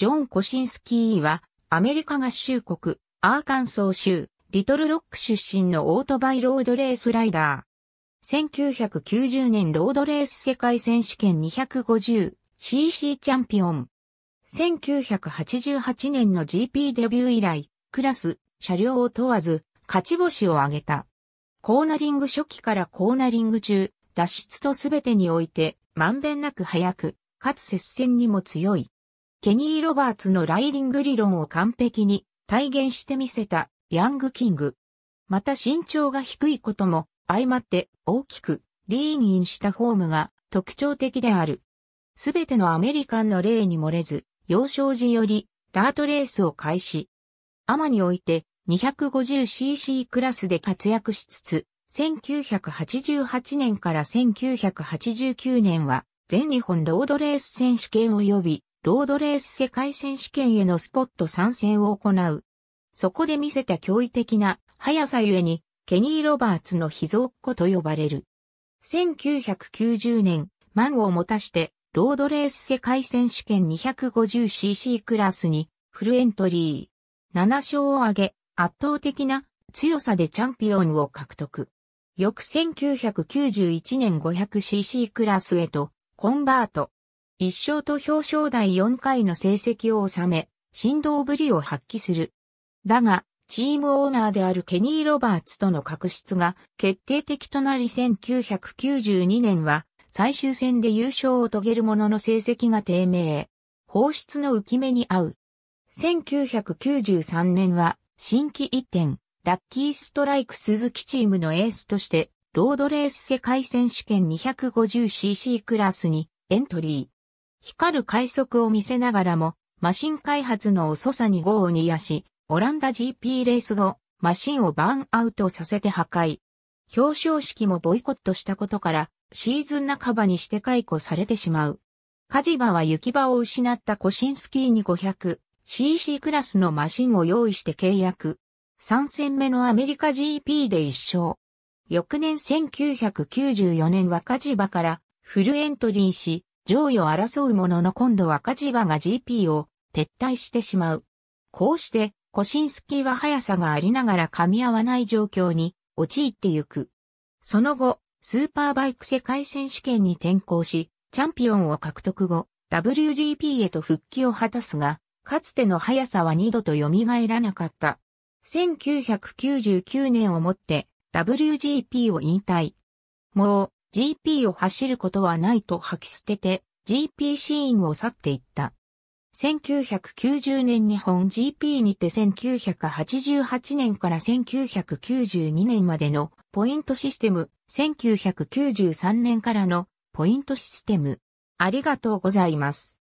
ジョン・コシンスキーは、アメリカ合衆国、アーカンソー州、リトルロック出身のオートバイロードレースライダー。1990年ロードレース世界選手権 250cc チャンピオン。1988年の GP デビュー以来、クラス、車両を問わず、勝ち星を挙げた。コーナリング初期からコーナリング中、脱出とすべてにおいて、まんべんなく速く、かつ接戦にも強い。ケニー・ロバーツのライディング理論を完璧に体現してみせたヤング・キング。また身長が低いことも相まって大きくリーンインしたフォームが特徴的である。すべてのアメリカンの例に漏れず、幼少時よりダートレースを開始。アマにおいて 250cc クラスで活躍しつつ、1988年から1989年は全日本ロードレース選手権及びロードレース世界選手権へのスポット参戦を行う。そこで見せた驚異的な速さゆえに、ケニー・ロバーツの秘蔵っ子と呼ばれる。1990年、満を持たして、ロードレース世界選手権 250cc クラスにフルエントリー。7勝を挙げ、圧倒的な強さでチャンピオンを獲得。翌1991年 500cc クラスへとコンバート。一勝と表彰台4回の成績を収め、振動ぶりを発揮する。だが、チームオーナーであるケニー・ロバーツとの確執が決定的となり1992年は最終戦で優勝を遂げるものの成績が低迷。放出の浮き目に合う。1993年は新規一点、ラッキーストライク鈴木チームのエースとしてロードレース世界選手権 250cc クラスにエントリー。光る快速を見せながらも、マシン開発の遅さに業を煮やし、オランダ GP レース後、マシンをバーンアウトさせて破壊。表彰式もボイコットしたことから、シーズン半ばにして解雇されてしまう。カジバは行き場を失ったコシンスキーに 500cc クラスのマシンを用意して契約。3戦目のアメリカ GP で1勝。翌年1994年はカジバからフルエントリーし、上位を争うものの今度はカジバが GP を撤退してしまう。こうして、コシンスキーは速さがありながら噛み合わない状況に陥ってゆく。その後、スーパーバイク世界選手権に転向し、チャンピオンを獲得後、WGP へと復帰を果たすが、かつての速さは二度と蘇らなかった。1999年をもって WGP を引退。もう GP を走ることはないと吐き捨てて GP シーンを去っていった。1990年日本 GP にて1988年から1992年までのポイントシステム、1993年からのポイントシステム。ありがとうございます。